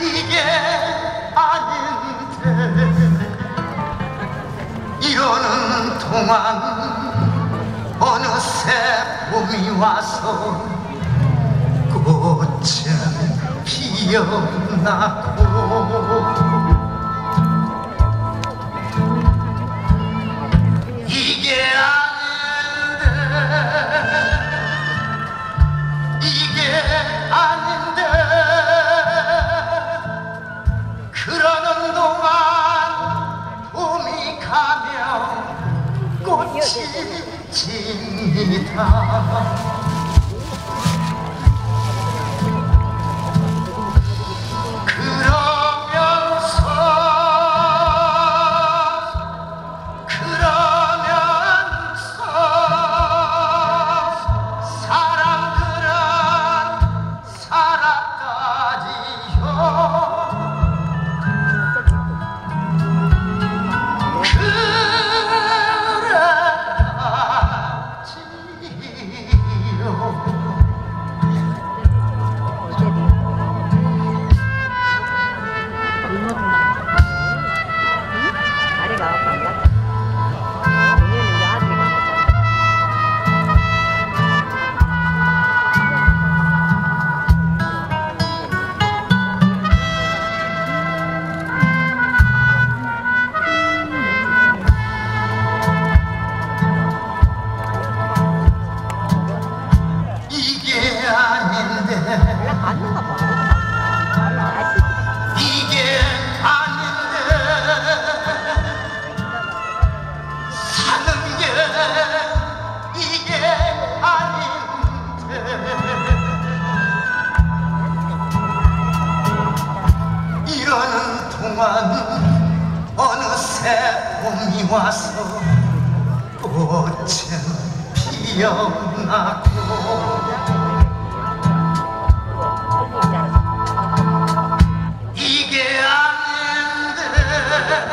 이게 아닌데 이러는 동안 어느새 봄이 와서 꽃은 피어나고 你他 갔는가 봐. 이게 아닌데 사는 게 이게 아닌데 이러는 동안 어느새 봄이 와서 꽃은 피어나고